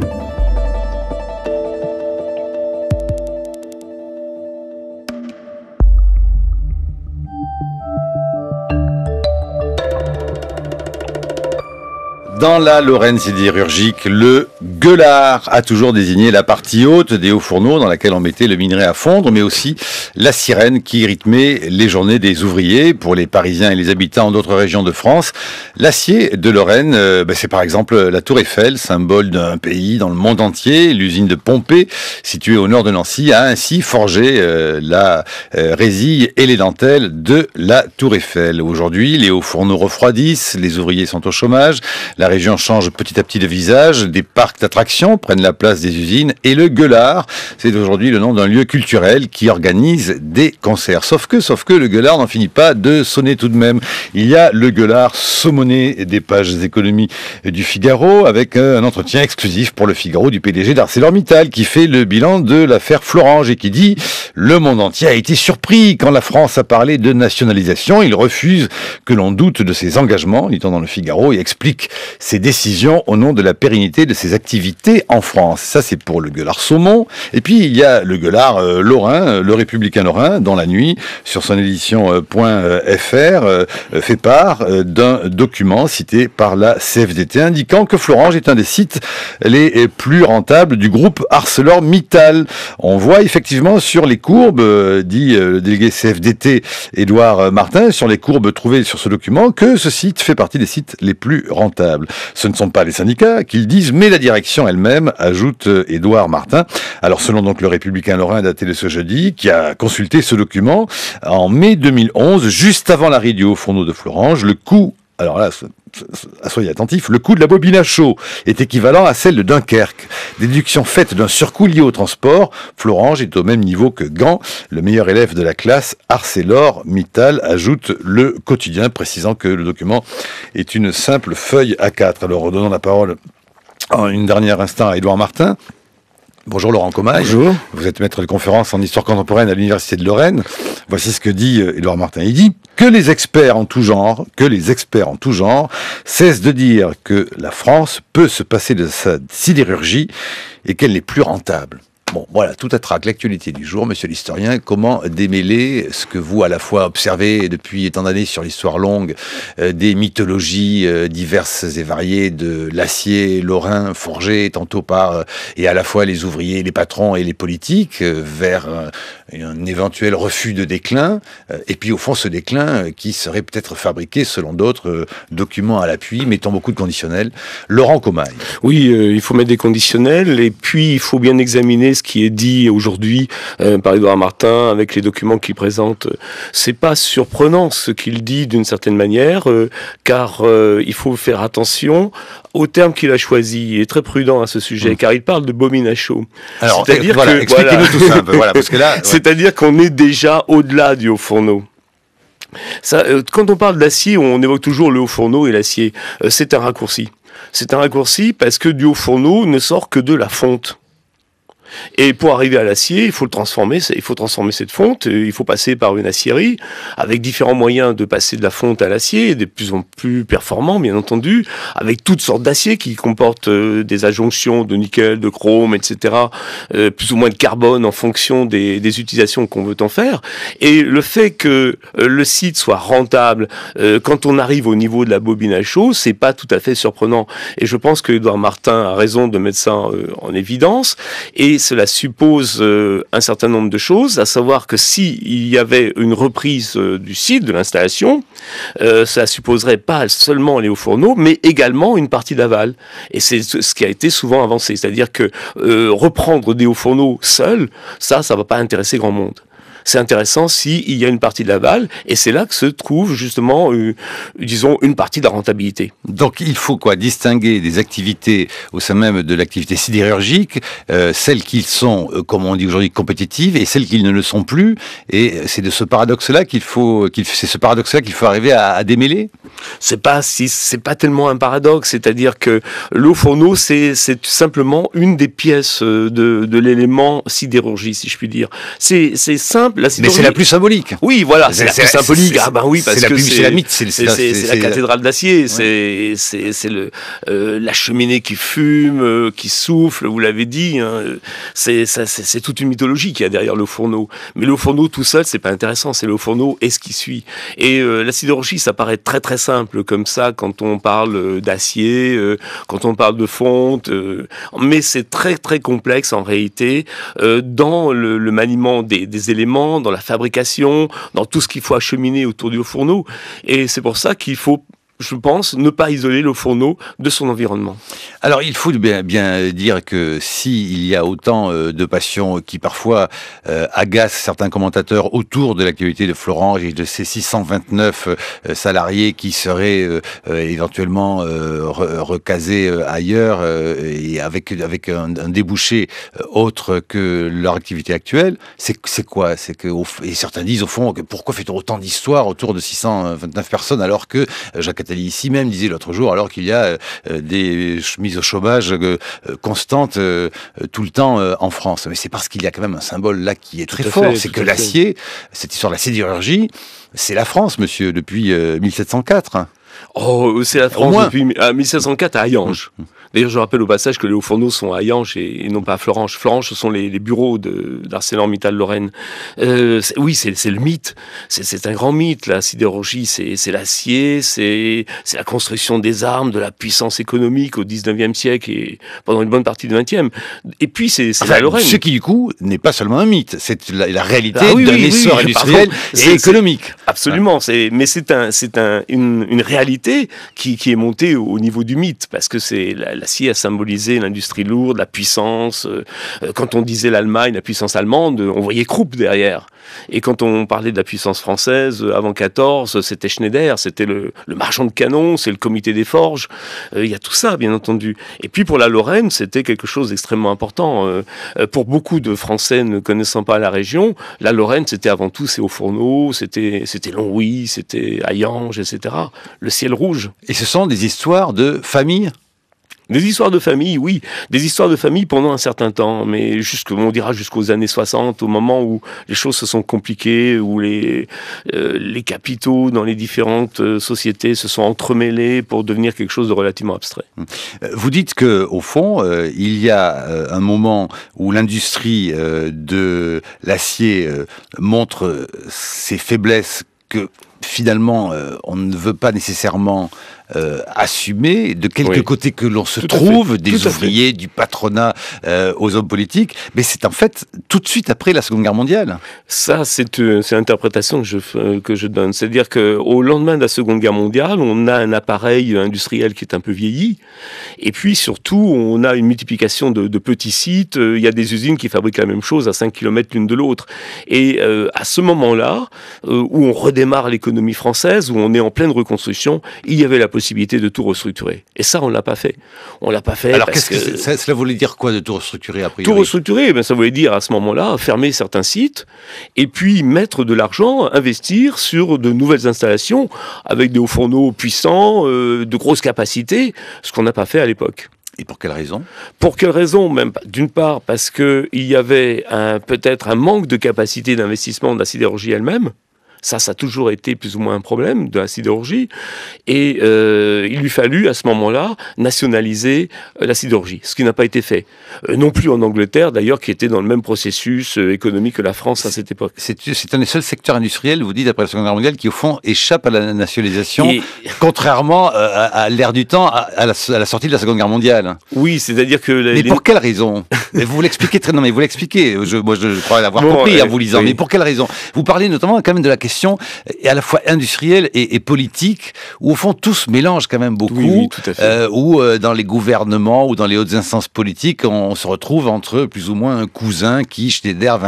thank you Dans la Lorraine sidérurgique, le gueulard a toujours désigné la partie haute des hauts fourneaux dans laquelle on mettait le minerai à fondre, mais aussi la sirène qui rythmait les journées des ouvriers pour les Parisiens et les habitants d'autres régions de France. L'acier de Lorraine, euh, ben, c'est par exemple la Tour Eiffel, symbole d'un pays dans le monde entier. L'usine de Pompée, située au nord de Nancy, a ainsi forgé euh, la euh, résille et les dentelles de la Tour Eiffel. Aujourd'hui, les hauts fourneaux refroidissent, les ouvriers sont au chômage, la région change petit à petit de visage, des parcs d'attractions prennent la place des usines et le Gueulard, c'est aujourd'hui le nom d'un lieu culturel qui organise des concerts. Sauf que, sauf que le Gueulard n'en finit pas de sonner tout de même. Il y a le Gueulard saumonné des pages économie du Figaro avec un entretien exclusif pour le Figaro du PDG d'ArcelorMittal qui fait le bilan de l'affaire Florange et qui dit le monde entier a été surpris quand la France a parlé de nationalisation. Il refuse que l'on doute de ses engagements, dit-on dans le Figaro, et explique ses décisions au nom de la pérennité de ses activités en France. Ça, c'est pour le gueulard saumon. Et puis, il y a le gueulard euh, lorrain, euh, le républicain lorrain, dans la nuit, sur son édition euh, .fr, fait part d'un document cité par la CFDT indiquant que Florange est un des sites les plus rentables du groupe ArcelorMittal. On voit effectivement sur les courbes, dit le délégué CFDT Édouard Martin, sur les courbes trouvées sur ce document, que ce site fait partie des sites les plus rentables. Ce ne sont pas les syndicats qui le disent, mais la direction elle-même, ajoute euh, Édouard Martin. Alors selon donc le Républicain Lorrain daté de ce jeudi, qui a consulté ce document, en mai 2011, juste avant l'arrêt du haut fourneau de Florange, le coût alors là, soyez attentifs, le coût de la bobine à chaud est équivalent à celle de Dunkerque. Déduction faite d'un surcoût lié au transport, Florange est au même niveau que Gand, le meilleur élève de la classe ArcelorMittal, ajoute le quotidien, précisant que le document est une simple feuille A4. Alors redonnons la parole en une dernière instant à Édouard Martin. Bonjour Laurent Comaille. Bonjour. Vous êtes maître de conférence en histoire contemporaine à l'Université de Lorraine. Voici ce que dit euh, Édouard Martin. Il dit que les experts en tout genre, que les experts en tout genre cessent de dire que la France peut se passer de sa sidérurgie et qu'elle n'est plus rentable. Bon, voilà, tout trac, l'actualité du jour, monsieur l'historien. Comment démêler ce que vous, à la fois, observez depuis tant d'années sur l'histoire longue euh, des mythologies euh, diverses et variées de l'acier lorrain forgé tantôt par, euh, et à la fois les ouvriers, les patrons et les politiques, vers un éventuel refus de déclin, et puis au fond ce déclin qui serait peut-être fabriqué selon d'autres documents à l'appui, mettant beaucoup de conditionnels. Laurent Comaille. Oui, il faut mettre des conditionnels, et puis il faut bien examiner ce qui est dit aujourd'hui euh, par Edouard Martin avec les documents qu'il présente, c'est pas surprenant ce qu'il dit d'une certaine manière, euh, car euh, il faut faire attention au terme qu'il a choisi. Il est très prudent à ce sujet, mmh. car il parle de chaud. Alors, c'est-à-dire voilà, expliquez-nous tout ça un peu, voilà, parce que là, c'est-à-dire qu'on est déjà au-delà du haut fourneau. Ça, quand on parle d'acier, on évoque toujours le haut fourneau et l'acier. c'est un raccourci. C'est un raccourci parce que du haut fourneau ne sort que de la fonte. Et pour arriver à l'acier, il faut le transformer, il faut transformer cette fonte, il faut passer par une aciérie, avec différents moyens de passer de la fonte à l'acier, de plus en plus performants, bien entendu, avec toutes sortes d'aciers qui comportent euh, des adjonctions de nickel, de chrome, etc., euh, plus ou moins de carbone en fonction des, des utilisations qu'on veut en faire. Et le fait que euh, le site soit rentable, quand on arrive au niveau de la bobine à chaud, c'est pas tout à fait surprenant. Et je pense que Edouard Martin a raison de mettre ça en évidence. Et cela suppose euh, un certain nombre de choses, à savoir que s'il y avait une reprise euh, du site, de l'installation, euh, ça supposerait pas seulement les hauts fourneaux, mais également une partie d'aval. Et c'est ce qui a été souvent avancé, c'est-à-dire que reprendre des hauts fourneaux seuls, ça, ça va pas intéresser grand monde c'est intéressant s'il y a une partie de l'aval, et c'est là que se trouve justement, euh, disons, une partie de la rentabilité. Donc il faut quoi? Distinguer des activités au sein même de l'activité sidérurgique, euh, celles qui sont, euh, comme on dit aujourd'hui, compétitives, et celles qui ne le sont plus, et c'est de ce paradoxe-là qu'il faut, c'est ce paradoxe-là qu'il faut arriver à, à démêler? C'est pas, si, c'est pas tellement un paradoxe, c'est-à-dire que l'eau fourneau, c'est, simplement une des pièces de, de l'élément sidérurgie, si je puis dire. C'est simple simple. La Mais c'est la plus symbolique. Oui, voilà, c'est la plus symbolique. Ah ben oui, parce que c'est la mythe, c'est- la cathédrale d'acier. C'est c'est le euh, la cheminée qui fume, euh, qui souffle. Vous l'avez dit. hein. C'est toute une mythologie qu'il y a derrière le fourneau. Mais le fourneau tout seul, c'est pas intéressant. C'est le fourneau et ce qui suit. Et euh, la sidérurgie, ça paraît très très simple comme ça quand on parle d'acier, quand on parle de fonte. mais c'est très très complexe en réalité dans le, le maniement des, des éléments, dans la fabrication, dans tout ce qu'il faut acheminer autour du fourneau. Et c'est pour ça qu'il faut, je pense, ne pas isoler le fourneau de son environnement. Alors, il faut bien, dire que s'il y a autant euh, de passions qui parfois euh, agacent certains commentateurs autour de l'actualité de Florange et de ces 629 euh, salariés qui seraient éventuellement re- recasés ailleurs et avec avec un, débouché autre que leur activité actuelle, c'est quoi? C'est que et certains disent au fond que pourquoi fait-on autant d'histoires autour de 629 personnes alors que Jacques Attali ici même disait l'autre jour alors qu'il y a euh, euh, des mises au chômage euh, constantes tout le temps euh, en France. Mais c'est parce qu'il y a quand même un symbole là qui est très fort, c'est que l'acier, cette histoire de la sidérurgie, c'est la France, monsieur, depuis euh, 1704. Oh, c'est la France depuis ah, 1704 à Hayange. D'ailleurs, je rappelle au passage que les hauts fourneaux sont à Hayange et, et non pas à Florange. Florange, ce sont les, les bureaux d'ArcelorMittal Lorraine. Euh, oui, c'est le mythe. C'est- un grand mythe. La sidérurgie, c'est l'acier, c'est la construction des armes, de la puissance économique au 19e siècle et pendant une bonne partie du 20e. Et puis, c'est Enfin, la Lorraine. ce qui du coup n'est pas seulement un mythe, c'est la, la réalité Ah oui, d'un oui, essor oui, industriel et économique. Absolument, mais c'est un une, une réalité qui, qui est montée au niveau du mythe parce que c'est la- l'acier a symbolisé l'industrie lourde, la puissance. euh, euh, quand on disait l'Allemagne, la puissance allemande, on voyait Krupp derrière. Et quand on parlait de la puissance française euh, avant 14, c'était Schneider, c'était le, marchand de canons, c'est le comité des forges. Il y a tout ça, bien entendu. Et puis pour la Lorraine, c'était quelque chose d'extrêmement important. Pour beaucoup de Français ne connaissant pas la région, la Lorraine, c'était avant tout ses hauts fourneaux, c'était c'était Longwy, c'était Hayange, etc. Le ciel rouge. Et ce sont des histoires de famille. Des histoires de famille, oui, des histoires de famille pendant un certain temps, mais jusque, on dira jusqu'aux années 60, au moment où les choses se sont compliquées, où les, euh, capitaux dans les différentes euh, sociétés se sont entremêlés pour devenir quelque chose de relativement abstrait. Euh, Vous dites que au fond, il y a un moment où l'industrie de l'acier montre ses faiblesses que finalement euh, on ne veut pas nécessairement euh, assumer de quelque Oui. côté que l'on se Tout trouve, des Tout ouvriers, du patronat euh, aux hommes politiques, mais c'est en fait tout de suite après la Seconde Guerre mondiale. Ça, c'est l'interprétation que je, que je donne. C'est-à-dire qu'au lendemain de la Seconde Guerre mondiale, on a un appareil industriel qui est un peu vieilli. Et puis surtout, on a une multiplication de, de petits sites. Il y a des usines qui fabriquent la même chose à 5 km l'une de l'autre. Et à ce moment-là, où on redémarre l'économie française, où on est en pleine reconstruction, il y avait la possibilité de tout restructurer. Et ça, on l'a pas fait. On l'a pas fait Alors qu'est-ce que, ça, cela voulait dire quoi de tout restructurer après Tout restructurer, ben, ça voulait dire à ce moment-là fermer certains sites et puis mettre de l'argent, investir sur de nouvelles installations avec des hauts fourneaux puissants, euh, de grosses capacités, ce qu'on n'a pas fait à l'époque. Et pour quelle raison? Pour quelle raison? Même d'une part parce que il y avait peut-être un manque de capacité d'investissement de la sidérurgie elle-même. Ça, ça a toujours été plus ou moins un problème de la sidérurgie. Et euh, il lui fallut, à ce moment-là, nationaliser euh, la sidérurgie, ce qui n'a pas été fait. Euh, non plus en Angleterre, d'ailleurs, qui était dans le même processus économique que la France à cette époque. C'est un des seuls secteurs industriels, vous dites, après la Seconde Guerre mondiale, qui au fond échappe à la nationalisation, Et- contrairement à, à l'ère du temps, à, à la, à la sortie de la Seconde Guerre mondiale. oui, c'est-à-dire que... les- Mais les- pour quelle raison? Vous l'expliquez très non, mais vous l'expliquez. Je, moi, je, je crois l'avoir Bon, compris euh, en vous lisant. oui. Mais pour quelle raison? Vous parlez notamment quand même de la question à la fois industrielle et, et politique, où au fond tout se mélange quand même beaucoup. Oui, oui, tout à fait. euh, où euh, dans les gouvernements ou dans les hautes instances politiques, on, se retrouve entre plus ou moins un cousin qui, Schneider,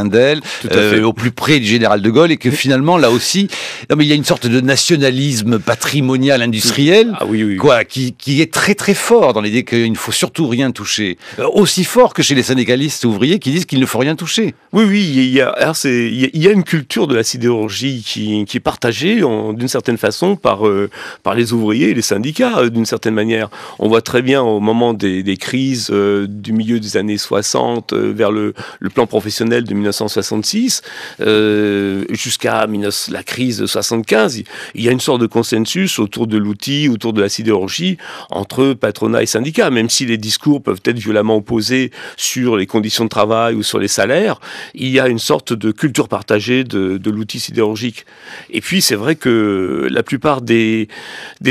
à fait. au plus près du général de Gaulle, et que finalement là aussi, non, mais il y a une sorte de nationalisme patrimonial industriel Ah oui, quoi, qui, qui est très très fort dans l'idée qu'il ne faut surtout rien toucher. Euh, aussi fort que chez les syndicalistes ouvriers qui disent qu'il ne faut rien toucher. Oui, oui, il y a, alors c'est- il y a- il y a une culture de la sidérurgie qui, est partagé d'une certaine façon par, par les ouvriers et les syndicats, d'une certaine manière. On voit très bien au moment des, crises du milieu des années 60 vers le, le, plan professionnel de 1966 jusqu'à la crise de 75, il y a une sorte de consensus autour de l'outil, autour de la sidérurgie entre patronat et syndicat, même si les discours peuvent être violemment opposés sur les conditions de travail ou sur les salaires, il y a une sorte de culture partagée de, l'outil sidérurgique. Et puis c'est vrai que la plupart des,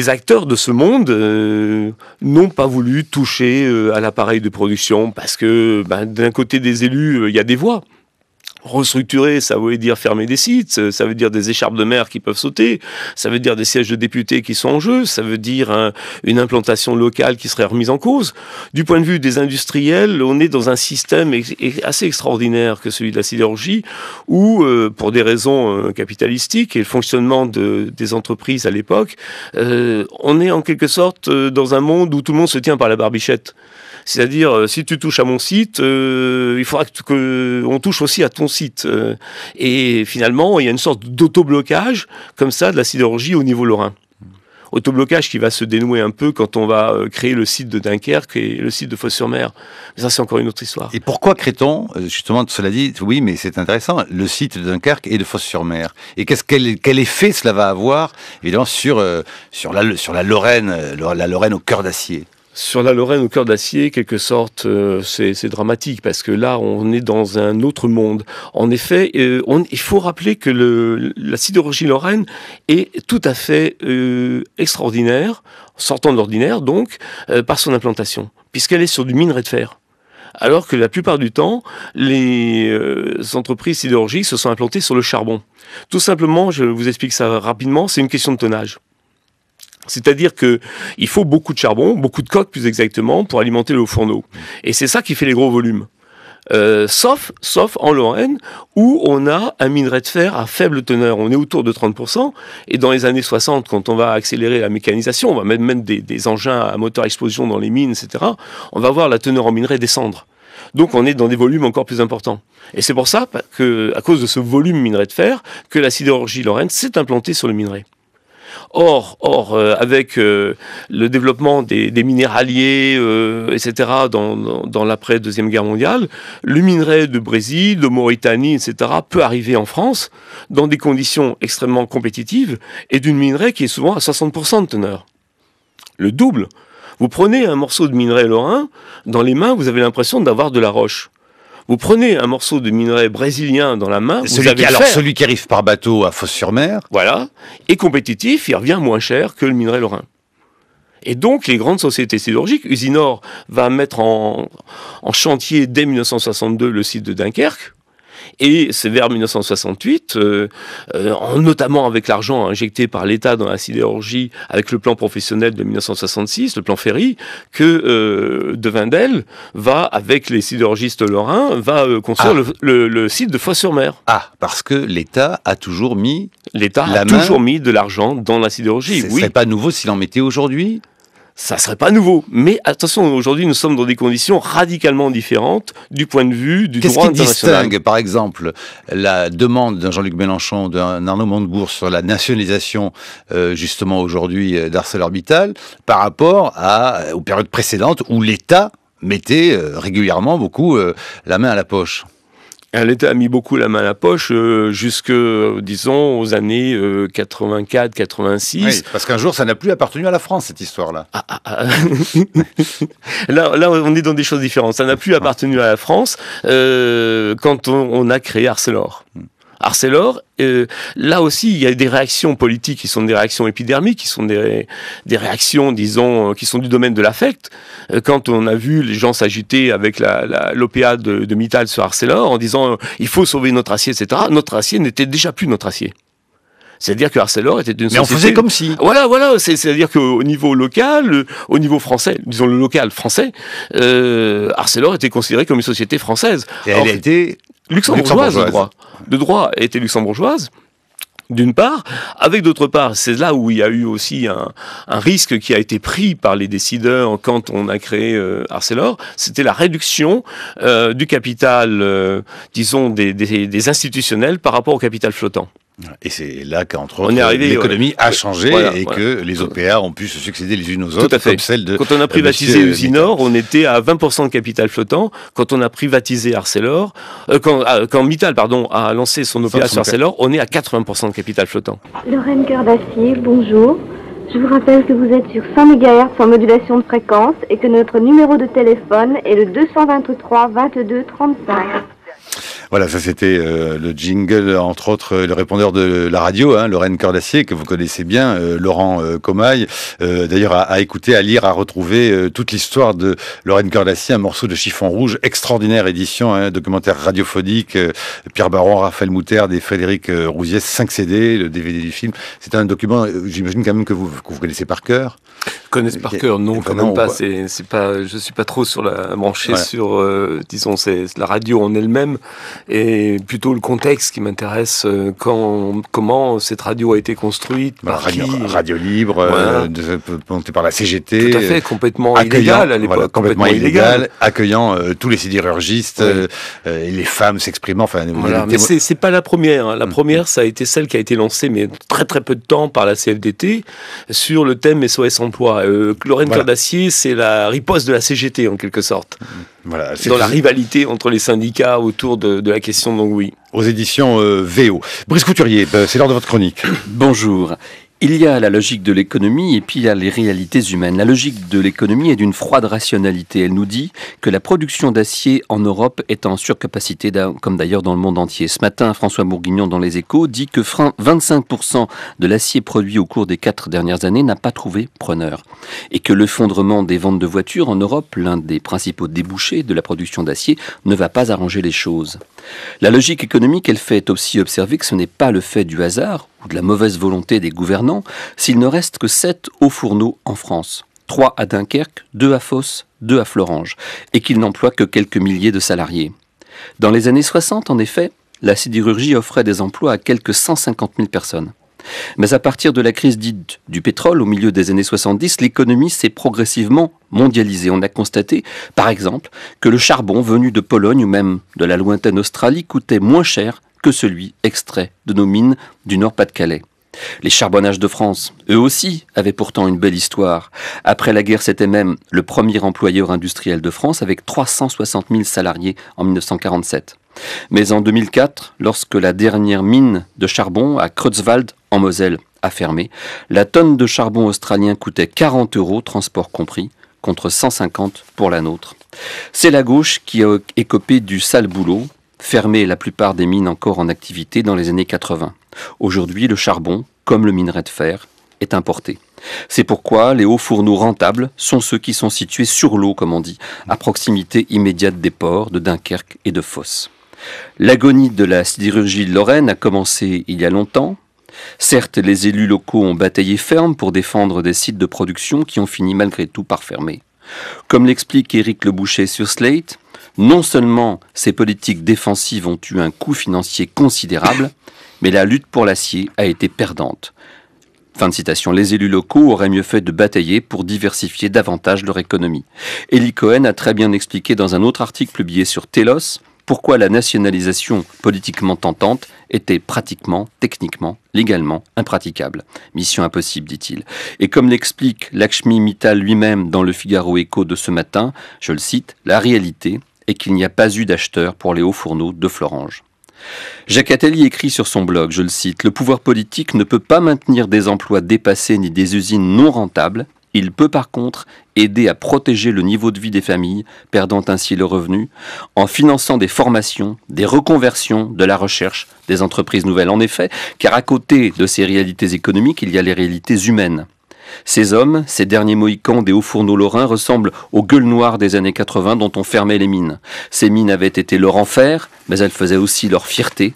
acteurs de ce monde euh, n'ont pas voulu toucher euh, à l'appareil de production parce que ben, d'un côté des élus, euh, il y a des voix. Restructurer, ça veut dire fermer des sites, ça veut dire des écharpes de mer qui peuvent sauter, ça veut dire des sièges de députés qui sont en jeu, ça veut dire une implantation locale qui serait remise en cause. Du point de vue des industriels, on est dans un système assez extraordinaire que celui de la sidérurgie, où, euh, pour des raisons euh, capitalistiques et le fonctionnement de, des entreprises à l'époque, euh, on est en quelque sorte dans un monde où tout le monde se tient par la barbichette. C'est-à-dire, euh, si tu touches à mon site, euh, il faudra que, on touche aussi à ton site. Euh, et finalement, il y a une sorte d'autoblocage comme ça de la sidérurgie au niveau lorrain autoblocage qui va se dénouer un peu quand on va créer le site de Dunkerque et le site de Fos-sur-Mer. Mais ça, c'est encore une autre histoire. Et pourquoi crée-t-on, justement, cela dit, oui, mais c'est intéressant, le site de Dunkerque et de Fos-sur-Mer? Et quel, effet cela va avoir, évidemment, sur la Lorraine, la Lorraine au cœur d'acier? Sur la Lorraine au cœur d'acier, quelque sorte, euh, c'est dramatique parce que là, on est dans un autre monde. En effet, euh, il faut rappeler que la sidérurgie lorraine est tout à fait euh, extraordinaire, sortant de l'ordinaire donc, par son implantation, puisqu'elle est sur du minerai de fer alors que la plupart du temps, les entreprises sidérurgiques se sont implantées sur le charbon. Tout simplement, je vous explique ça rapidement, c'est une question de tonnage. C'est-à-dire que il faut beaucoup de charbon, beaucoup de coques plus exactement, pour alimenter le fourneau. Et c'est ça qui fait les gros volumes. Euh, sauf, sauf en Lorraine, où on a un minerai de fer à faible teneur. On est autour de 30%. Et dans les années 60, quand on va accélérer la mécanisation, on va mettre des, des engins à moteur explosion dans les mines, etc., on va voir la teneur en minerai descendre. Donc on est dans des volumes encore plus importants. Et c'est pour ça que, à cause de ce volume minerai de fer, que la sidérurgie lorraine s'est implantée sur le minerai. Or, or euh, avec euh, le développement des, minéraliers, euh, etc., dans, l'après-deuxième guerre mondiale, le minerai de Brésil, de Mauritanie, etc., peut arriver en France dans des conditions extrêmement compétitives et d'une minerai qui est souvent à 60% de teneur. Le double. Vous prenez un morceau de minerai lorrain, dans les mains, vous avez l'impression d'avoir de la roche. Vous prenez un morceau de minerai brésilien dans la main, celui vous avez qui, alors celui qui arrive par bateau à Fos-sur-Mer. Voilà, est compétitif, il revient moins cher que le minerai lorrain. Et donc, les grandes sociétés sidérurgiques, Usinor va mettre en, en chantier dès 1962 le site de Dunkerque, et c'est vers 1968, euh, euh, notamment avec l'argent injecté par l'État dans la sidérurgie, avec le plan professionnel de 1966, le plan Ferry, que euh, De Vindel va, avec les sidérurgistes lorrains, va construire ah. le, site de Foix-sur-Mer. Ah, parce que l'État a toujours mis... L'État a toujours mis de l'argent dans la sidérurgie. Ce oui. pas nouveau s'il en mettait aujourd'hui? Ça serait pas nouveau. Mais attention, aujourd'hui, nous sommes dans des conditions radicalement différentes du point de vue du droit international. Qu'est-ce qui distingue, par exemple, la demande d'un Jean-Luc Mélenchon, d'un Arnaud Montebourg sur la nationalisation, euh, justement aujourd'hui, euh, d'ArcelorMittal, par rapport à, aux périodes précédentes où l'État mettait euh, régulièrement beaucoup la main à la poche? L'État a mis beaucoup la main à la poche euh, jusque, disons, aux années 84, euh, 86. Oui, parce qu'un jour, ça n'a plus appartenu à la France, cette histoire-là. Ah, ah, ah. là, là, on est dans des choses différentes. Ça n'a plus appartenu à la France euh, quand on, a créé Arcelor. Arcelor, euh, là aussi, il y a des réactions politiques qui sont des réactions épidermiques, qui sont des, des réactions, disons, qui sont du domaine de l'affect. Euh, quand on a vu les gens s'agiter avec l'OPA la, de, de Mittal sur Arcelor en disant euh, il faut sauver notre acier, etc., notre acier n'était déjà plus notre acier. C'est-à-dire que Arcelor était une société... Mais on faisait comme si. Voilà, voilà. C'est-à-dire qu'au niveau local, au niveau français, disons le local français, euh, Arcelor était considéré comme une société française. Et elle a été luxembourgeoise, de droit. De droit, était luxembourgeoise d'une part, avec d'autre part, c'est là où il y a eu aussi un, risque qui a été pris par les décideurs quand on a créé euh, Arcelor, c'était la réduction euh, du capital, euh, disons, des, institutionnels par rapport au capital flottant. Et c'est là qu'entre autres l'économie a changé et que les OPA ont pu se succéder les unes aux autres, comme celle de. Quand on a privatisé Usinor, on était à 20% de capital flottant. Quand on a privatisé Arcelor, euh, quand, ah, quand Mittal pardon a lancé son opération Arcelor, on est à 80% de capital flottant. Lorraine Cœur d'Acier, bonjour. Je vous rappelle que vous êtes sur 100 MHz en modulation de fréquence et que notre numéro de téléphone est le 223 22 35. Voilà, ça c'était euh, le jingle, entre autres, euh, le répondeur de la radio, hein, Lorraine Cordacier, que vous connaissez bien, euh, Laurent Comaille, d'ailleurs à, écouter, à lire, à retrouver toute l'histoire de Lorraine Cordacier, un morceau de chiffon rouge, extraordinaire édition, hein, documentaire radiophonique, Pierre Baron, Raphaël Mouterde et Frédéric Rousiès, 5 CD, le DVD du film. C'est un document, j'imagine quand même que vous, que vous connaissez par cœur. Connaissez par cœur, non, quand même pas. C'est, pas. Je suis pas trop sur la branché sur, disons, c'est la radio en elle-même et plutôt le contexte qui m'intéresse. Euh, quand, comment cette radio a été construite, bah, radio, radio, libre, euh, montée par la CGT, tout à fait, complètement illégal à l'époque, complètement, illégal, accueillant euh, tous les sidérurgistes et les femmes s'exprimant. Enfin, mais c'est pas la première. Hein. La mm. première, ça a été celle qui a été lancée, mais très très peu de temps par la CFDT sur le thème SOS emploi. Lorraine voilà. d'acier, c'est la riposte de la CGT en quelque sorte. Mm. Voilà, dans la rivalité entre les syndicats autour de, de la question d'Angouille. Aux éditions euh, VO. Brice Couturier, bah, c'est l'heure de votre chronique. Bonjour. Il y a la logique de l'économie et puis il y a les réalités humaines. La logique de l'économie est d'une froide rationalité. Elle nous dit que la production d'acier en Europe est en surcapacité, comme d'ailleurs dans le monde entier. Ce matin, François Bourguignon dans Les Échos dit que 25% de l'acier produit au cours des quatre dernières années n'a pas trouvé preneur. Et que l'effondrement des ventes de voitures en Europe, l'un des principaux débouchés de la production d'acier, ne va pas arranger les choses. La logique économique, elle fait aussi observer que ce n'est pas le fait du hasard ou de la mauvaise volonté des gouvernants s'il ne reste que sept hauts fourneaux en France. Trois à Dunkerque, deux à Fosse, deux à Florange, et qu'ils n'emploient que quelques milliers de salariés. Dans les années 60, en effet, la sidérurgie offrait des emplois à quelques 150 000 personnes. Mais à partir de la crise dite du pétrole au milieu des années 70, l'économie s'est progressivement mondialisée. On a constaté, par exemple, que le charbon venu de Pologne ou même de la lointaine Australie coûtait moins cher que celui extrait de nos mines du Nord-Pas-de-Calais. Les charbonnages de France, eux aussi, avaient pourtant une belle histoire. Après la guerre, c'était même le premier employeur industriel de France avec 360 000 salariés en 1947. Mais en 2004, lorsque la dernière mine de charbon à Kreutzwald, en Moselle, a fermé, la tonne de charbon australien coûtait 40 euros, transport compris, contre 150 pour la nôtre. C'est la gauche qui a écopé du sale boulot, fermé la plupart des mines encore en activité dans les années 80. Aujourd'hui, le charbon, comme le minerai de fer, est importé. C'est pourquoi les hauts fourneaux rentables sont ceux qui sont situés sur l'eau, comme on dit, à proximité immédiate des ports de Dunkerque et de Fosse. L'agonie de la sidérurgie de Lorraine a commencé il y a longtemps. Certes, les élus locaux ont bataillé ferme pour défendre des sites de production qui ont fini malgré tout par fermer. Comme l'explique Éric Leboucher sur Slate, non seulement ces politiques défensives ont eu un coût financier considérable, mais la lutte pour l'acier a été perdante. Fin de citation. Les élus locaux auraient mieux fait de batailler pour diversifier davantage leur économie. Eli Cohen a très bien expliqué dans un autre article publié sur Telos pourquoi la nationalisation politiquement tentante était pratiquement, techniquement, légalement impraticable. Mission impossible, dit-il. Et comme l'explique Lakshmi Mittal lui-même dans le Figaro Écho de ce matin, je le cite, la réalité et qu'il n'y a pas eu d'acheteur pour les hauts fourneaux de Florange. Jacques Attali écrit sur son blog, je le cite, Le pouvoir politique ne peut pas maintenir des emplois dépassés ni des usines non rentables. Il peut par contre aider à protéger le niveau de vie des familles, perdant ainsi le revenu, en finançant des formations, des reconversions, de la recherche, des entreprises nouvelles. En effet, car à côté de ces réalités économiques, il y a les réalités humaines. Ces hommes, ces derniers mohicans des hauts fourneaux lorrains, ressemblent aux gueules noires des années 80 dont on fermait les mines. Ces mines avaient été leur enfer, mais elles faisaient aussi leur fierté.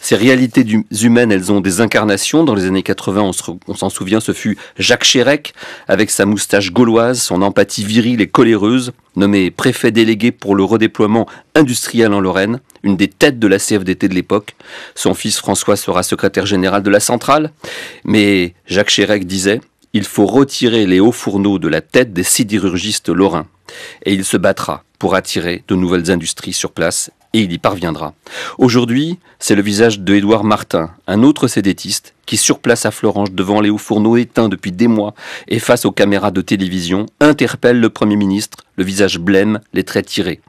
Ces réalités humaines, elles ont des incarnations. Dans les années 80, on s'en souvient, ce fut Jacques Chérec, avec sa moustache gauloise, son empathie virile et coléreuse, nommé préfet délégué pour le redéploiement industriel en Lorraine, une des têtes de la CFDT de l'époque. Son fils François sera secrétaire général de la centrale. Mais Jacques Chérec disait il faut retirer les hauts fourneaux de la tête des sidérurgistes lorrains. Et il se battra pour attirer de nouvelles industries sur place Et il y parviendra. Aujourd'hui, c'est le visage de Édouard Martin, un autre cédétiste, qui sur place à Florange, devant les hauts fourneaux éteints depuis des mois et face aux caméras de télévision, interpelle le Premier ministre, le visage blême, les traits tirés.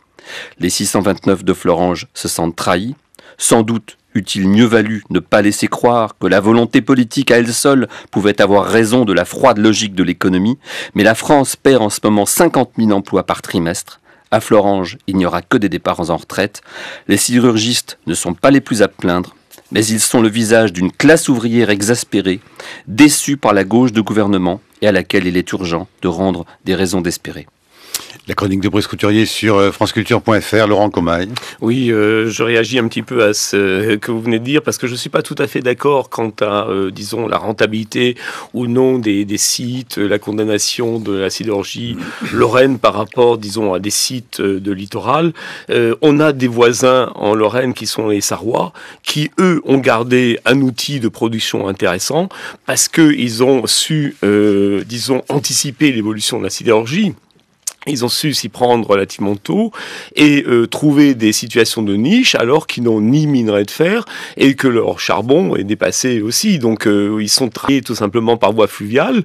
Les 629 de Florange se sentent trahis. Sans doute eût-il mieux valu ne pas laisser croire que la volonté politique à elle seule pouvait avoir raison de la froide logique de l'économie, mais la France perd en ce moment 50 000 emplois par trimestre. À Florange, il n'y aura que des départs en retraite. Les chirurgistes ne sont pas les plus à plaindre, mais ils sont le visage d'une classe ouvrière exaspérée, déçue par la gauche de gouvernement et à laquelle il est urgent de rendre des raisons d'espérer. La chronique de Brice Couturier sur euh, franceculture.fr, Laurent Comaille. Oui, euh, je réagis un petit peu à ce que vous venez de dire parce que je ne suis pas tout à fait d'accord quant à, euh, disons, la rentabilité ou non des, sites, la condamnation de la sidérurgie lorraine par rapport, disons, à des sites de littoral. on a des voisins en Lorraine qui sont les Sarrois, qui, eux, ont gardé un outil de production intéressant parce qu'ils ont su, disons, anticiper l'évolution de la sidérurgie ils ont su s'y prendre relativement tôt et euh, trouver des situations de niche alors qu'ils n'ont ni minerai de fer et que leur charbon est dépassé aussi. Donc euh, ils sont trahiés tout simplement par voie fluviale,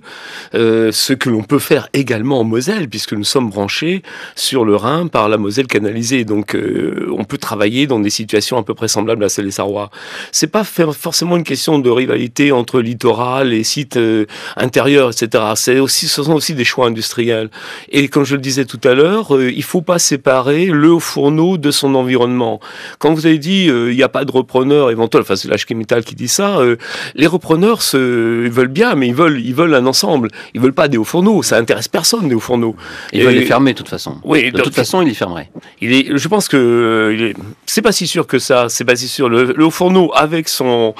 euh, ce que l'on peut faire également en Moselle puisque nous sommes branchés sur le Rhin par la Moselle canalisée. Donc on peut travailler dans des situations à peu près semblables à celles des Sarrois. C'est pas forcément une question de rivalité entre littoral et sites intérieurs, etc. C'est aussi, ce sont aussi des choix industriels. Et comme je le disais tout à l'heure, euh, il faut pas séparer le fourneau de son environnement. Quand vous avez dit euh, il n'y a pas de repreneur éventuel, enfin c'est l'HK qui dit ça, euh, les repreneurs se, ils veulent bien, mais ils veulent, ils veulent un ensemble. Ils veulent pas des hauts fourneaux, ça intéresse personne des hauts fourneaux. Ils veulent les fermer de toute façon. Oui, de toute façon, ils les fermeraient. Il est, je pense que c'est pas si sûr que ça. C'est pas si sûr. Le, haut fourneau avec son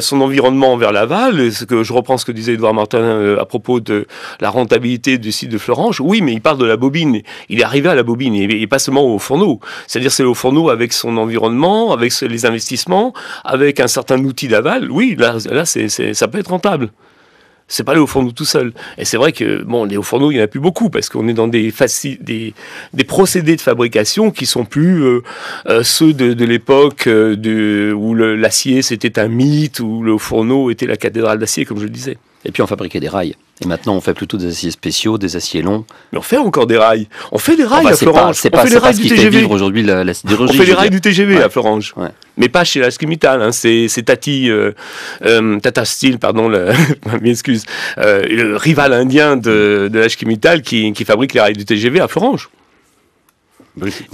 son environnement vers l'aval, ce que je reprends ce que disait Edouard Martin à propos de la rentabilité du site de Florange. Oui, mais il parle de la Il est arrivé à la bobine et, pas seulement au fourneau. C'est-à-dire c'est le fourneau avec son environnement, avec les investissements, avec un certain outil d'aval. Oui, là, ça peut être rentable c'est pas les hauts fourneaux tout seul. Et c'est vrai que bon, les hauts fourneaux, il n'y en a plus beaucoup parce qu'on est dans des, procédés de fabrication qui sont plus euh, euh, ceux de, de l'époque euh, où l'acier c'était un mythe, où le fourneau était la cathédrale d'acier, comme je le disais. Et puis on fabriquait des rails. Et maintenant, on fait plutôt des aciers spéciaux, des aciers longs. Mais on fait encore des rails. On fait des rails à Florange. C'est pas, on fait des rails du TGV. aujourd'hui la, la sidérurgie. On fait des rails du TGV à Florange. Mais pas chez la Skimital. Hein. C'est Tati, euh, euh, Tata Steel, pardon, le, m'excuse, euh, le rival indien de, de la Skimital qui, qui fabrique les rails du TGV à Florange.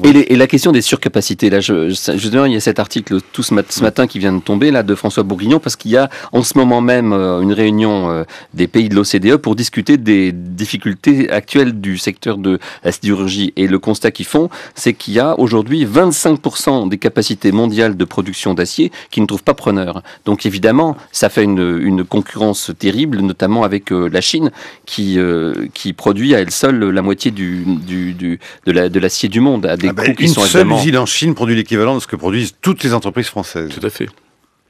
Et, la question des surcapacités, là, je, je, il y a cet article tout ce, matin qui vient de tomber là de François Bourguignon parce qu'il y a en ce moment même euh, une réunion euh, des pays de l'OCDE pour discuter des difficultés actuelles du secteur de la sidérurgie. Et le constat qu'ils font, c'est qu'il y a aujourd'hui 25% des capacités mondiales de production d'acier qui ne trouvent pas preneur. Donc évidemment, ça fait une, une concurrence terrible, notamment avec euh, la Chine qui, qui produit à elle seule la moitié du, du, du de l'acier du monde à des ah bah, qui une sont seule usine en Chine produit l'équivalent de ce que produisent toutes les entreprises françaises. Tout à fait.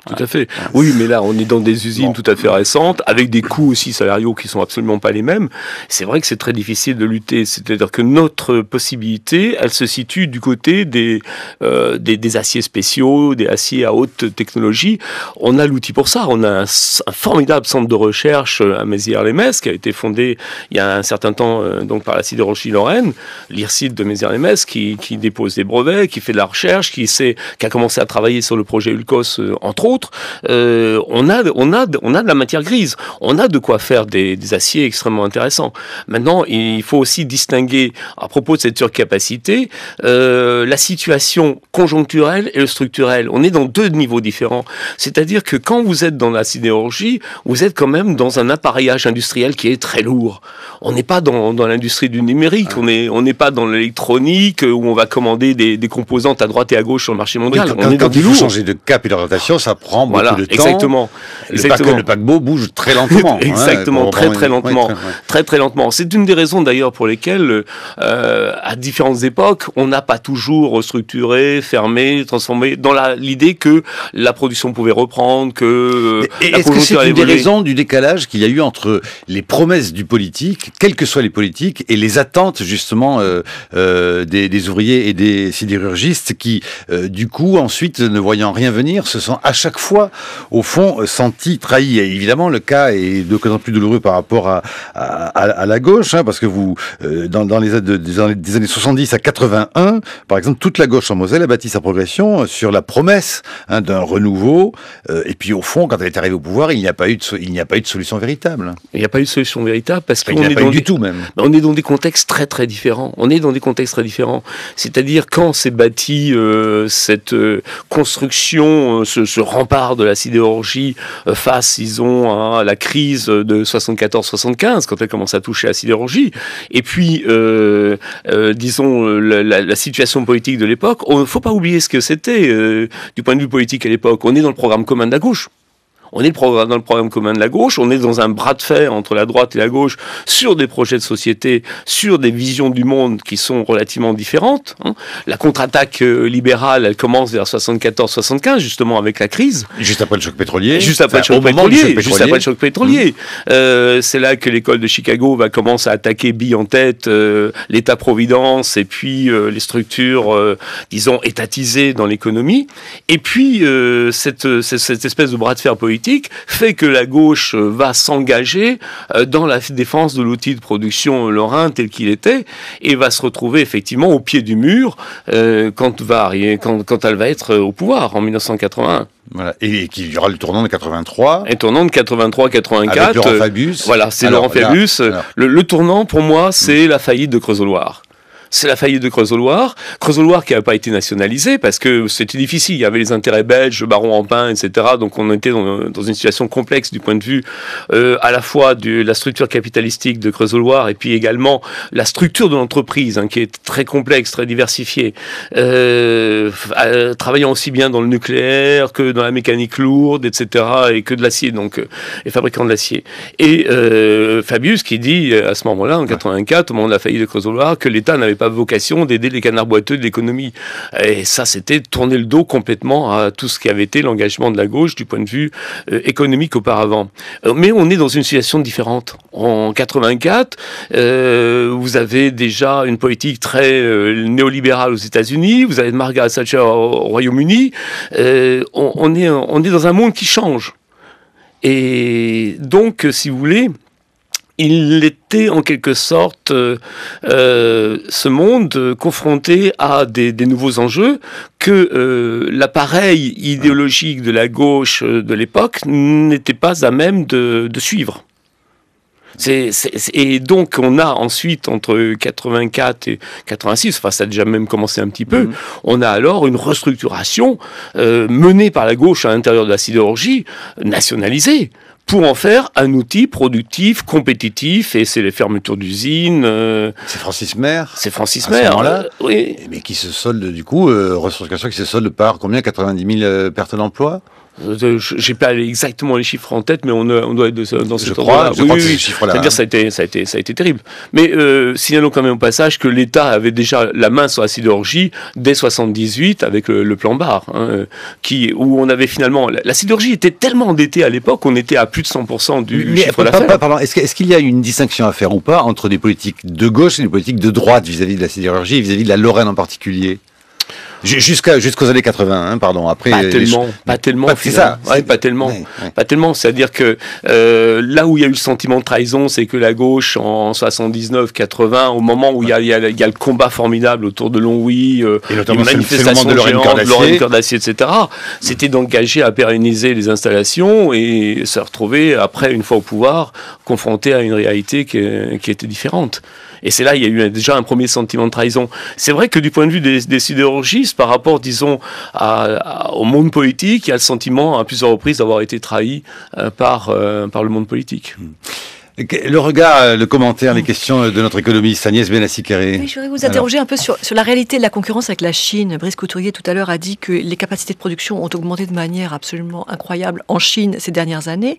Tout à fait. Oui, mais là, on est dans des usines tout à fait récentes, avec des coûts aussi salariaux qui sont absolument pas les mêmes. C'est vrai que c'est très difficile de lutter. C'est-à-dire que notre possibilité, elle se situe du côté des, euh, des, aciers spéciaux, des aciers à haute technologie. On a l'outil pour ça. On a un, formidable centre de recherche euh, à Mézières-les-Messes qui a été fondé il y a un certain temps euh, donc par la sidérurgie Lorraine, l'IRSID de Mézières-les-Messes, qui, qui dépose des brevets, qui fait de la recherche, qui, sait, qui a commencé à travailler sur le projet Ulcos, entre autres euh, on, a, on, a, on a de la matière grise. On a de quoi faire des, aciers extrêmement intéressants. Maintenant, il faut aussi distinguer, à propos de cette surcapacité, euh, la situation conjoncturelle et le structurel. On est dans deux niveaux différents. C'est-à-dire que quand vous êtes dans la sidérurgie, vous êtes quand même dans un appareillage industriel qui est très lourd. On n'est pas dans, l'industrie du numérique, on n'est on n'est pas dans l'électronique où on va commander des, composantes à droite et à gauche sur le marché mondial. on est il faut changer de cap et d'orientation, ça prend beaucoup Voilà, de temps. exactement. Le, Exactement. paque- le paquebot bouge très lentement. hein, Exactement, très très ouais, lentement, très- ouais. très très lentement. C'est une des raisons d'ailleurs pour lesquelles, euh, à différentes époques, on n'a pas toujours structuré, fermé, transformé, dans l'idée que la production pouvait reprendre, que euh, Est-ce que c'est une des raisons du décalage qu'il y a eu entre les promesses du politique, quels que soient les politiques, et les attentes justement euh, euh, des, des ouvriers et des sidérurgistes qui, du coup, ensuite, ne voyant rien venir, se sont à chaque fois, au fond, euh, sentis trahis. Et évidemment, le cas est de plus en plus douloureux par rapport à, à, à- à la gauche, hein, parce que vous, euh, dans, dans les, des années- des années 70 à 81, par exemple, toute la gauche en Moselle a bâti sa progression sur la promesse hein, d'un renouveau. euh, et puis, au fond, quand elle est arrivée au pouvoir, il n'y a pas eu de, il n'y a pas eu de solution véritable. Il n'y a pas eu de solution véritable parce qu'on est dans eu des- du tout même. on est dans des contextes très très différents. On est dans des contextes très différents. C'est-à-dire quand s'est bâti euh, cette euh, construction, euh, ce, ce rempart de la sidérurgie euh, face, disons, à la crise de 74-75, quand elle commence à toucher la sidérurgie, et puis, euh, euh, disons, la, situation politique de l'époque, il ne faut pas oublier ce que c'était du point de vue politique à l'époque. On est dans le programme commun de la gauche. On est dans le programme commun de la gauche, on est dans un bras de fer entre la droite et la gauche sur des projets de société, sur des visions du monde qui sont relativement différentes. hein. La contre-attaque euh, libérale, elle commence vers 74-75, justement avec la crise. Juste après le choc pétrolier. Juste après Enfin, le choc pétrolier. Juste après le choc pétrolier. Euh, c'est là que l'école de Chicago va commencer à attaquer bille en tête euh, l'État-providence et puis euh, les structures, disons, étatisées dans l'économie. Et puis, cette espèce de bras de fer politique fait que la gauche euh, va s'engager euh, dans la défense de l'outil de production lorrain tel qu'il était et va se retrouver effectivement au pied du mur euh, quand, va quand, quand elle va être au pouvoir en 1981. Voilà. Et, qu'il y aura le tournant de 83. Et tournant de 83-84. Avec Laurent euh, Fabius. Voilà, c'est Laurent là, Fabius. alors. Le, le tournant, pour moi, c'est la faillite de Creusot-Loire. C'est la faillite de Creusot-Loire. Creusot-Loire qui n'avait pas été nationalisé parce que c'était difficile. Il y avait les intérêts belges, Baron Empin, etc. Donc on était dans, dans une situation complexe du point de vue euh, à la fois de la structure capitalistique de Creusot-Loire et puis également la structure de l'entreprise hein, qui est très complexe, très diversifiée, euh, euh, travaillant aussi bien dans le nucléaire que dans la mécanique lourde, etc. et que de l'acier, donc euh, et fabricant de l'acier. Et euh, Fabius qui dit euh, à ce moment-là, en 84, au moment de la faillite de Creusot-Loire, que l'État n'avait pas vocation d'aider les canards boiteux de l'économie. Et ça, c'était tourner le dos complètement à tout ce qui avait été l'engagement de la gauche du point de vue euh, économique auparavant. Euh, Mais on est dans une situation différente. En 84, euh, vous avez déjà une politique très néolibérale aux États-Unis, vous avez Margaret Thatcher au, au Royaume-Uni. On est, on est dans un monde qui change. Et donc, si vous voulez, il était en quelque sorte euh, euh, ce monde confronté à des, des nouveaux enjeux que euh, l'appareil idéologique de la gauche de l'époque n'était pas à même de, de suivre. Et donc on a ensuite entre 84 et 86, enfin ça a déjà même commencé un petit peu, on a alors une restructuration euh, menée par la gauche à l'intérieur de la sidérurgie, nationalisée, pour en faire un outil productif, compétitif, et c'est les fermetures d'usines, euh, C'est Francis Maire. c'est Francis À ce Maire. moment-là, euh, oui. Mais qui se solde du coup, euh, restructuration qui se solde par combien? 90 000 euh, pertes d'emploi J'ai pas exactement les chiffres en tête, mais on, euh, on doit être de- dans ce chiffre-là, C'est-à-dire hein. ça a été, ça a été, ça a été terrible. Mais euh, signalons quand même au passage que l'État avait déjà la main sur la sidérurgie dès 78 avec le, le plan Barre, hein, euh, qui où on avait finalement la, la sidérurgie était tellement endettée à l'époque, on était à plus de 100% du Mais, chiffre d'affaires. est-ce qu'il y a une distinction à faire ou pas entre des politiques de gauche et des politiques de droite vis-à-vis de la sidérurgie vis-à-vis de la Lorraine en particulier? Jusqu'à jusqu'aux années 80, hein, pardon. Après, Pas tellement, pas tellement. Pas- c'est ça, Ouais, pas tellement. Ouais, ouais. Pas tellement, c'est-à-dire que euh, là où il y a eu le sentiment de trahison, c'est que la gauche en 79-80, au moment où il y, a, il y a- il y a le combat formidable autour de Longwy, euh, Et notamment les manifestations de Lorraine géantes, Cœur Lorraine d'Acier. Cœur d'Acier, etc., c'était d'engager à pérenniser les installations et se retrouver, après, une fois au pouvoir, confronté à une réalité qui, qui était différente. Et c'est là, il y a eu déjà un premier sentiment de trahison. C'est vrai que du point de vue des, des sidérurgistes, par rapport, disons, au monde politique, il y a le sentiment, à plusieurs reprises, d'avoir été trahi euh, par, euh, par le monde politique. Le regard, euh, le commentaire, les questions de notre économiste Agnès Benassi-Carré. Oui, je voudrais vous interroger un peu sur, sur, la réalité de la concurrence avec la Chine. Brice Couturier, tout à l'heure, a dit que les capacités de production ont augmenté de manière absolument incroyable en Chine ces dernières années.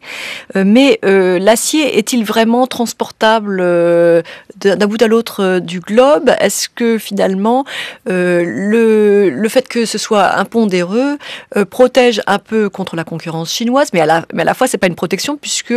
Euh, mais euh, l'acier est-il vraiment transportable euh, d'un bout à l'autre euh, du globe? Est-ce que finalement, le, le fait que ce soit un pondéreux protège un peu contre la concurrence chinoise? Mais à la, mais à la fois, c'est pas une protection puisque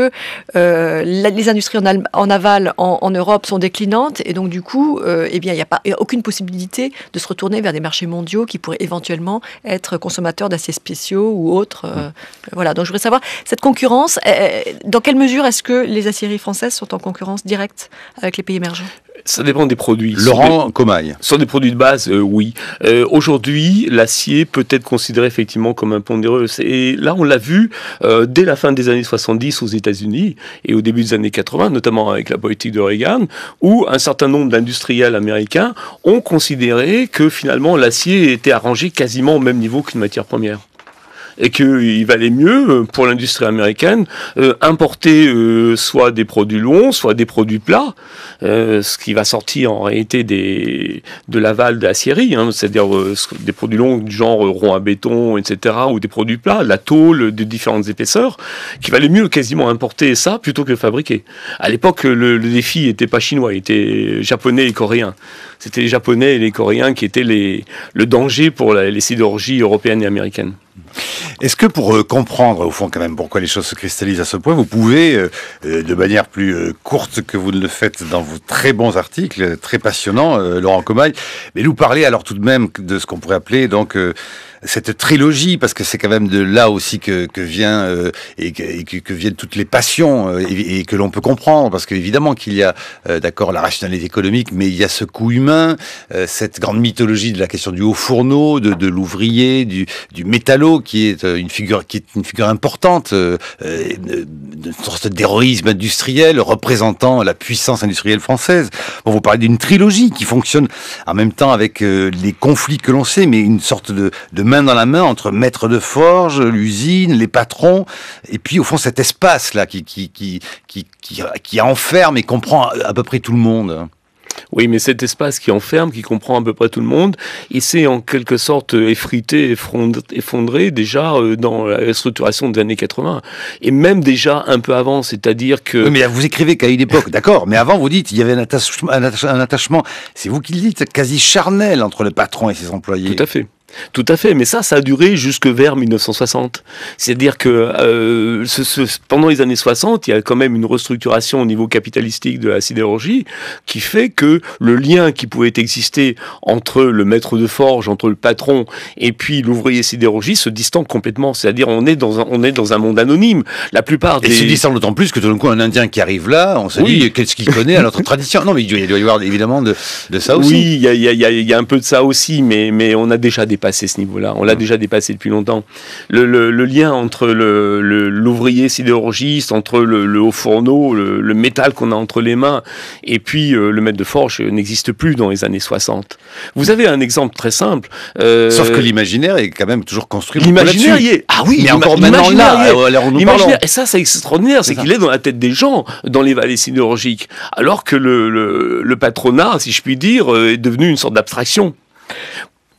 les industries en, en aval en, en, Europe sont déclinantes et donc du coup, euh, eh bien, il n'y a, pas, a aucune possibilité de se retourner vers des marchés mondiaux qui pourraient éventuellement être consommateurs d'aciers spéciaux ou autres. Euh, voilà. Donc je voudrais savoir cette concurrence. Euh, dans quelle mesure est-ce que les aciéries françaises sont en concurrence directe avec les pays émergents? Ça dépend des produits. Laurent des, Comaille. Sur des produits de base, euh, oui. Euh, Aujourd'hui, l'acier peut être considéré effectivement comme un pondéreux. Et là, on l'a vu euh, dès la fin des années 70 aux États-Unis et au début des années 80, notamment avec la politique de Reagan, où un certain nombre d'industriels américains ont considéré que finalement l'acier était arrangé quasiment au même niveau qu'une matière première et qu'il valait mieux euh, pour l'industrie américaine euh, importer euh, soit des produits longs, soit des produits plats, ce qui va sortir en réalité de l'aval de l'acierie, hein, c'est-à-dire des produits longs du genre rond à béton, etc., ou des produits plats, la tôle de différentes épaisseurs, qui valait mieux quasiment importer ça plutôt que fabriquer. À l'époque, le, défi n'était pas chinois, il était japonais et coréen. C'était les japonais et les coréens qui étaient le danger pour la, les sidérurgies européennes et américaines. Est-ce que pour euh, comprendre au fond quand même pourquoi les choses se cristallisent à ce point, vous pouvez, euh, euh de manière plus courte que vous ne le faites dans vos très bons articles, très passionnants, Laurent Comaille, mais nous parler alors tout de même de ce qu'on pourrait appeler donc cette trilogie, parce que c'est quand même de là aussi que, que vient euh, et, que, et que, viennent toutes les passions euh, et, et, que l'on peut comprendre, parce qu'évidemment qu'il y a, euh, d'accord, la rationalité économique, mais il y a ce coût humain, euh, cette grande mythologie de la question du haut fourneau, de, de l'ouvrier, du, du métallo, qui est une figure qui est une figure importante, une sorte d'héroïsme industriel représentant la puissance industrielle française. Bon, vous parlez d'une trilogie qui fonctionne en même temps avec les conflits que l'on sait, mais une sorte de, de main dans la main entre maître de forge, l'usine, les patrons, et puis au fond cet espace-là qui, qui, qui, qui, qui, qui enferme et comprend à peu près tout le monde. Oui, mais cet espace qui enferme, qui comprend à peu près tout le monde, il s'est en quelque sorte effrité, effondré déjà euh, dans la structuration des années 80. Et même déjà un peu avant, c'est-à-dire que... Oui, mais vous écrivez qu'à une époque, d'accord, mais avant vous dites, il y avait un attachement, un attachement c'est vous qui le dites, quasi charnel entre le patron et ses employés. Tout à fait. Tout à fait, mais ça, ça a duré jusque vers 1960. C'est-à-dire que euh, ce, ce, pendant les années 60, il y a quand même une restructuration au niveau capitalistique de la sidérurgie qui fait que le lien qui pouvait exister entre le maître de forge, entre le patron et puis l'ouvrier sidérurgie se distend complètement. C'est-à-dire on est dans un, on est dans un monde anonyme. La plupart des... Et se distend d'autant plus que tout d'un coup un Indien qui arrive là, on se oui. dit qu'est-ce qu'il connaît à notre tradition? Non, mais il doit y avoir évidemment de, de ça aussi. Oui, il y a, y, a, il y a un peu de ça aussi, mais, mais on a déjà des dépassé ce niveau-là. On l'a mmh. déjà dépassé depuis longtemps. Le, le, le lien entre l'ouvrier le, sidérurgiste, entre le, haut fourneau, le, métal qu'on a entre les mains, et puis euh, le maître de forge n'existe plus dans les années 60. Vous avez un exemple très simple. Euh... Sauf que l'imaginaire est quand même toujours construit. L'imaginaire y est. Ah oui, mais encore maintenant là. L'imaginaire. Et ça, c'est extraordinaire. C'est qu'il est dans la tête des gens, dans les vallées sidérurgiques. Alors que le patronat, si je puis dire, euh, est devenu une sorte d'abstraction.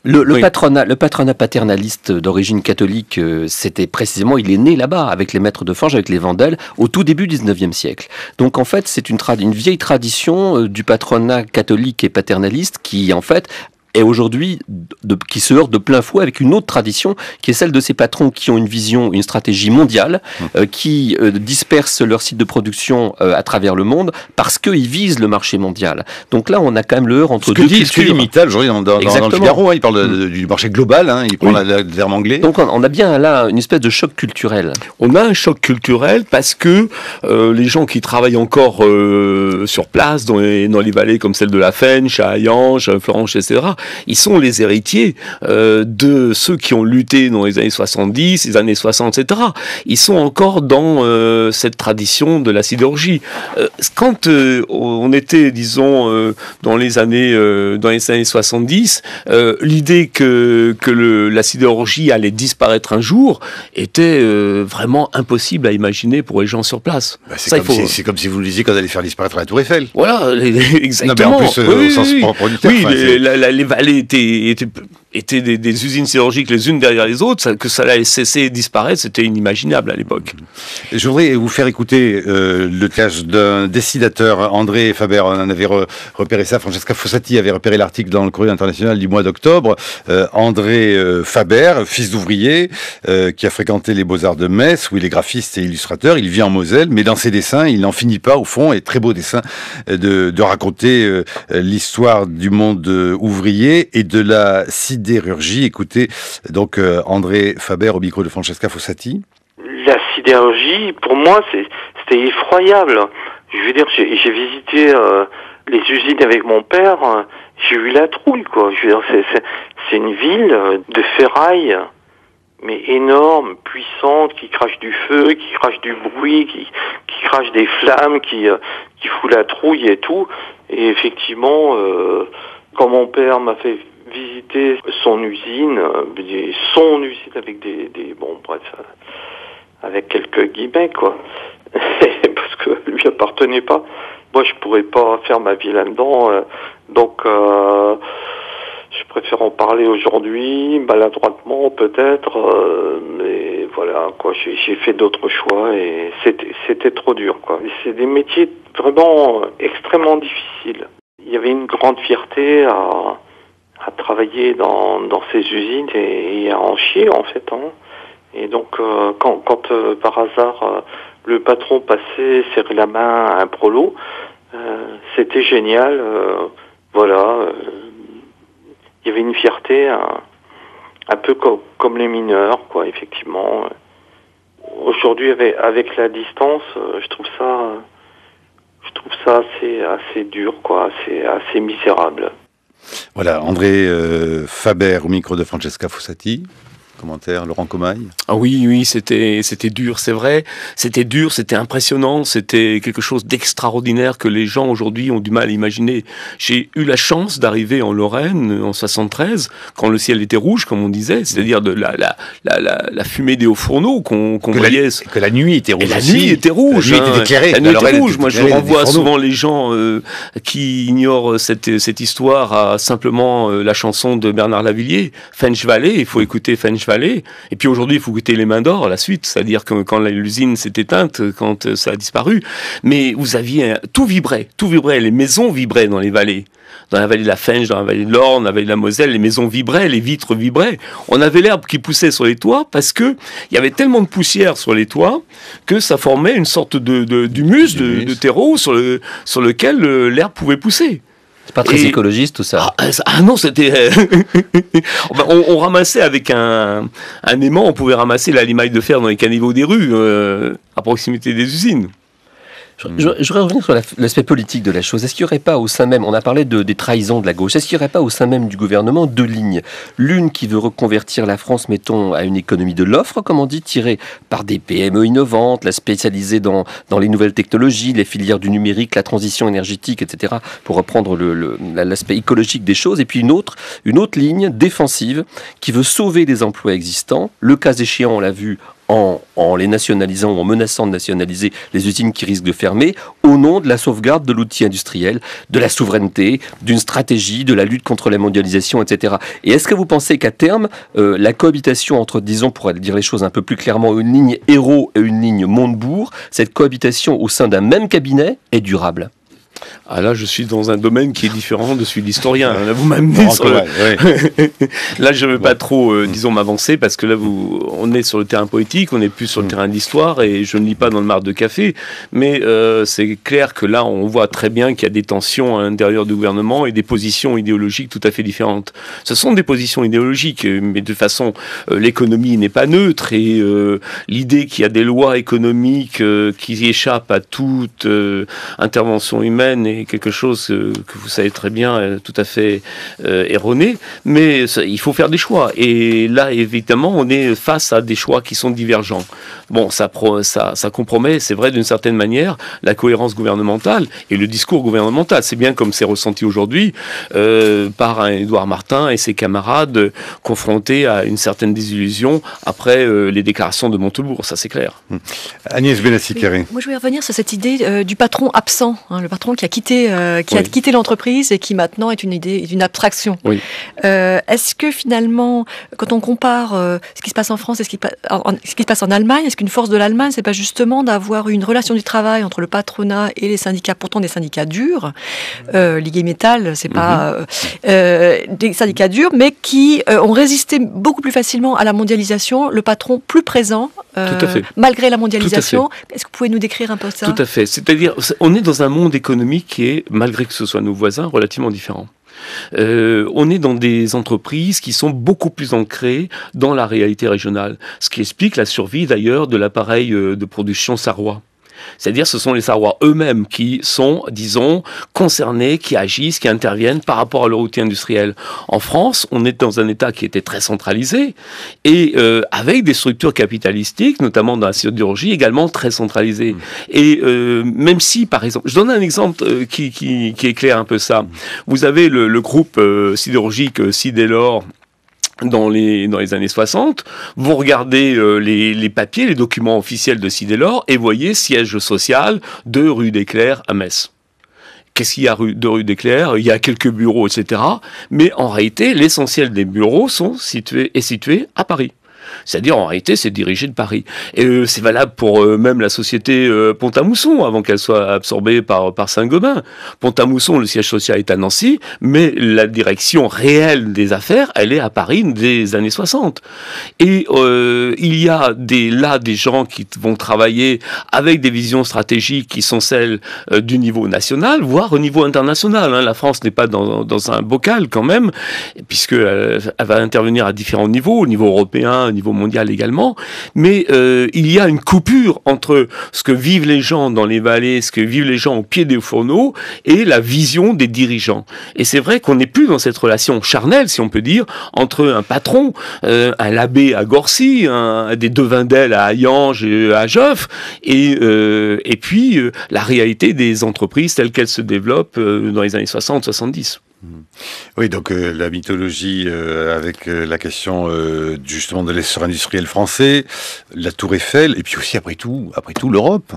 Le, le, oui. patronat, le patronat paternaliste d'origine catholique, euh, c'était précisément, il est né là-bas, avec les maîtres de forge, avec les Vandelles, au tout début du 19e siècle. Donc en fait, c'est une, une, vieille tradition euh, du patronat catholique et paternaliste qui, en fait, est aujourd'hui qui se heurte de plein fouet avec une autre tradition qui est celle de ces patrons qui ont une vision, une stratégie mondiale, mmh. euh, qui euh, dispersent leurs sites de production euh, à travers le monde parce qu'ils visent le marché mondial. Donc là, on a quand même le heurt entre ce deux que dit, cultures. Ce que dit Mittal aujourd'hui dans, dans, dans, le Figaro, hein, il parle de, de, du marché global, hein, il prend oui. le terme anglais. Donc on, on, a bien là une espèce de choc culturel. On a un choc culturel parce que euh, les gens qui travaillent encore sur place dans les, dans les vallées comme celle de la Fench, à Hayange, à Florence, etc., ils sont les héritiers euh, de ceux qui ont lutté dans les années 70, les années 60, etc. Ils sont encore dans euh, cette tradition de la sidérurgie. Euh, quand on était, disons, dans les années dans les années 70, euh, l'idée que que le, la sidérurgie allait disparaître un jour était vraiment impossible à imaginer pour les gens sur place. Bah, c'est comme, faut- si- c'est comme si vous le disiez quand allez faire disparaître la Tour Eiffel. Voilà, les- exactement. Non, mais en plus, euh, Oui, au sens oui, propre du terme, Oui, enfin, les, la- la- les vallées étaient, étaient, étaient des, usines sidérurgiques les unes derrière les autres. Que ça allait cesser et disparaître, c'était inimaginable à l'époque. Je voudrais vous faire écouter euh, le cas d'un dessinateur, André Faber. On avait re- repéré ça. Francesca Fossati avait repéré l'article dans le courrier international du mois d'octobre. Euh, André euh, Faber, fils d'ouvrier, qui a fréquenté les Beaux-Arts de Metz, où il est graphiste et illustrateur. Il vit en Moselle, mais dans ses dessins, il n'en finit pas, au fond, et très beau dessin, de, raconter l'histoire du monde euh, et de la sidérurgie. Écoutez, donc, euh, André Faber au micro de Francesca Fossati. La sidérurgie, pour moi, c'était effroyable. Je veux dire, j'ai visité euh, les usines avec mon père, euh, j'ai eu la trouille, quoi. Je veux dire, c'est- une ville de ferraille, mais énorme, puissante, qui crache du feu, qui crache du bruit, qui, crache des flammes, qui, fout la trouille et tout. Et effectivement, quand mon père m'a fait visiter son usine, euh, son usine avec des, des bon bref, euh, avec quelques guillemets quoi, parce que lui appartenait pas. Moi, je pourrais pas faire ma vie là-dedans, euh, donc euh, je préfère en parler aujourd'hui, maladroitement peut-être, mais voilà quoi. J'ai fait d'autres choix et c'était trop dur quoi. C'est des métiers vraiment extrêmement difficiles. Il y avait une grande fierté à travailler dans, ces usines et, à en chier en fait. Hein. Et donc euh, quand, quand euh, par hasard euh, le patron passait serrer la main à un prolo, c'était génial. voilà, il y avait une fierté un, peu co- comme les mineurs, quoi, effectivement. Aujourd'hui, avec, la distance, je trouve ça, trouve ça assez, assez dur, quoi, assez, assez misérable. Voilà, André euh, Faber au micro de Francesca Fossati. Commentaire, Laurent Comaille. Ah oui, oui, c'était c'était dur, c'est vrai. C'était dur, c'était impressionnant, c'était quelque chose d'extraordinaire que les gens aujourd'hui ont du mal à imaginer. J'ai eu la chance d'arriver en Lorraine en 73, quand le ciel était rouge, comme on disait, c'est-à-dire de la la, la, la, la fumée des hauts fourneaux qu'on qu'on que, voyait. la, que la nuit était rouge Et la nuit était rouge. La nuit hein. était éclairée. La nuit était rouge. Moi, je renvoie souvent les gens euh, qui ignorent cette, cette histoire à simplement euh, la chanson de Bernard Lavillier, French Valley. Il faut écouter French Et puis aujourd'hui, il faut écouter Les Mains d'Or, la suite. C'est-à-dire que quand l'usine s'est éteinte, quand euh, ça a disparu. Mais vous aviez, un- tout vibrait, tout vibrait. Les maisons vibraient dans les vallées. Dans la vallée de la Fench, dans la vallée de l'Orne, la vallée de la Moselle, les maisons vibraient, les vitres vibraient. On avait l'herbe qui poussait sur les toits parce que il y avait tellement de poussière sur les toits que ça formait une sorte de, de- d'humus, de, de terreau sur, le, sur lequel euh, l'herbe pouvait pousser. C'est pas très Et- écologiste tout ça. Ah, ça- ah non, c'était. euh, on, on ramassait avec un, un aimant, on pouvait ramasser la limaille de fer dans les caniveaux des rues, euh, à proximité des usines. Je, voudrais revenir sur la- l'aspect politique de la chose. Est-ce qu'il n'y aurait pas au sein même, on a parlé de, des trahisons de la gauche, est-ce qu'il n'y aurait pas au sein même du gouvernement deux lignes? L'une qui veut reconvertir la France, mettons, à une économie de l'offre, comme on dit, tirée par des PME innovantes, la spécialiser dans, dans les nouvelles technologies, les filières du numérique, la transition énergétique, etc., pour reprendre l'aspect écologique des choses. Et puis une autre, une autre ligne défensive qui veut sauver des emplois existants, le cas échéant, on l'a vu, en, les nationalisant ou en menaçant de nationaliser les usines qui risquent de fermer, au nom de la sauvegarde de l'outil industriel, de la souveraineté, d'une stratégie, de la lutte contre la mondialisation, etc. Et est-ce que vous pensez qu'à terme, euh, la cohabitation entre, disons, pour dire les choses un peu plus clairement, une ligne héros et une ligne Montebourg, cette cohabitation au sein d'un même cabinet est durable? Ah là, je suis dans un domaine qui est différent de celui d'historien. Là, vous m'amenez sur le- oui. Là, je ne veux pas trop, euh, disons, m'avancer parce que là, vous, on est sur le terrain politique, on n'est plus sur le Mm. terrain d'histoire et je ne lis pas dans le marc de café. Mais euh, c'est clair que là, on voit très bien qu'il y a des tensions à l'intérieur du gouvernement et des positions idéologiques tout à fait différentes. Ce sont des positions idéologiques, mais de façon, euh, l'économie n'est pas neutre et l'idée qu'il y a des lois économiques qui échappent à toute intervention humaine est quelque chose que, que vous savez très bien, euh, tout à fait euh, erroné, mais ça- il faut faire des choix. Et là, évidemment, on est face à des choix qui sont divergents. Bon, ça, pro- ça, ça compromet, c'est vrai, d'une certaine manière, la cohérence gouvernementale et le discours gouvernemental. C'est bien comme c'est ressenti aujourd'hui euh, par un Édouard Martin et ses camarades euh, confrontés à une certaine désillusion après euh, les déclarations de Montebourg, ça c'est clair. Agnès Benassi-Kerry. Moi, je voulais revenir sur cette idée euh, du patron absent, hein, le patron qui a quitté, euh, qui a quitté l'entreprise et qui maintenant est une idée, est une abstraction. Oui. Euh, Est-ce que finalement, quand on compare euh, ce qui se passe en France et ce qui, pa- en- en- ce qui se passe en Allemagne, est-ce qu'une force de l'Allemagne, c'est pas justement d'avoir une relation du travail entre le patronat et les syndicats, pourtant des syndicats durs, euh, Ligue Métal, c'est pas euh, des syndicats durs, mais qui ont résisté beaucoup plus facilement à la mondialisation, le patron plus présent, Tout à fait. malgré la mondialisation. Est-ce que vous pouvez nous décrire un peu ça? Tout à fait. C'est-à-dire, c'est- on est dans un monde économique malgré que ce soit nos voisins, relativement différent. Euh, on est dans des entreprises qui sont beaucoup plus ancrées dans la réalité régionale, ce qui explique la survie d'ailleurs de l'appareil euh, de production sarrois. C'est-à-dire, ce sont les Sarrois eux-mêmes qui sont, disons, concernés, qui agissent, qui interviennent par rapport à leur outil industriel. En France, on est dans un État qui était très centralisé et euh, avec des structures capitalistiques, notamment dans la sidérurgie, également très centralisées. Et euh, même si, par exemple, je donne un exemple euh, qui, qui, qui éclaire un peu ça. Vous avez le, le groupe sidérurgique Sidélor dans les, dans années 60, vous regardez euh, les, papiers, les documents officiels de Sidélor, et voyez siège social de rue des Clercs à Metz. Qu'est-ce qu'il y a de rue des Clercs? Il y a quelques bureaux, etc. Mais en réalité, l'essentiel des bureaux sont est situé à Paris. C'est-à-dire, en réalité, c'est dirigé de Paris. Et euh, c'est valable pour euh, même la société euh, Pont-à-Mousson, avant qu'elle soit absorbée par, Saint-Gobain. Pont-à-Mousson, le siège social est à Nancy, mais la direction réelle des affaires, elle est à Paris des années 60. Et il y a là des gens qui vont travailler avec des visions stratégiques qui sont celles du niveau national, voire au niveau international. hein. La France n'est pas dans, un bocal quand même, puisque euh, elle va intervenir à différents niveaux, au niveau européen, au niveau mondial également. Mais euh, il y a une coupure entre ce que vivent les gens dans les vallées, ce que vivent les gens au pied des fourneaux, et la vision des dirigeants. Et c'est vrai qu'on n'est plus dans cette relation charnelle, si on peut dire, entre un patron, euh, un labbé à Gorcy, un, des Devindel à Hayange et à Joffre, et, euh, et puis euh, la réalité des entreprises telles qu'elles se développent euh, dans les années 60-70. Oui, donc euh, la mythologie euh, avec euh, la question euh, justement de l'essor industriel français, la Tour Eiffel, et puis aussi après tout, après tout l'Europe.